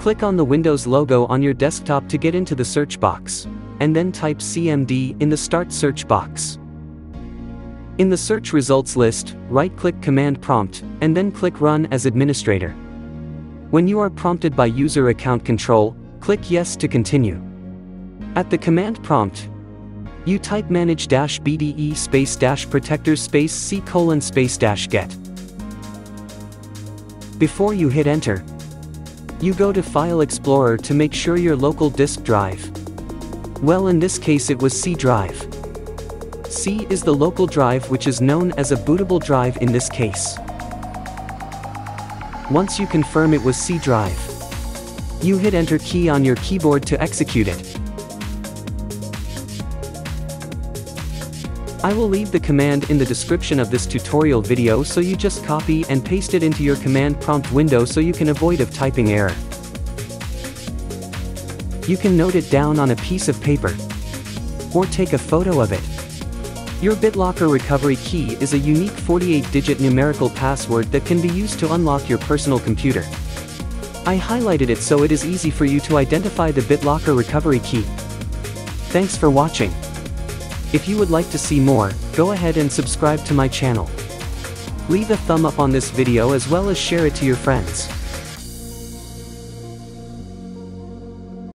Click on the Windows logo on your desktop to get into the search box, and then type CMD in the Start search box. In the search results list, right-click Command Prompt, and then click Run as Administrator. When you are prompted by User Account Control, click Yes to continue. At the command prompt, you type manage-bde space-protectors space c colon space-get. Before you hit enter, you go to File Explorer to make sure your local disk drive. Well in this case it was C drive. C is the local drive which is known as a bootable drive in this case. Once you confirm it was C drive, you hit enter key on your keyboard to execute it. I will leave the command in the description of this tutorial video so you just copy and paste it into your command prompt window so you can avoid of typing error. You can note it down on a piece of paper. Or take a photo of it. Your BitLocker recovery key is a unique 48-digit numerical password that can be used to unlock your personal computer. I highlighted it so it is easy for you to identify the BitLocker recovery key. Thanks for watching. If you would like to see more, go ahead and subscribe to my channel. Leave a thumb up on this video as well as share it to your friends.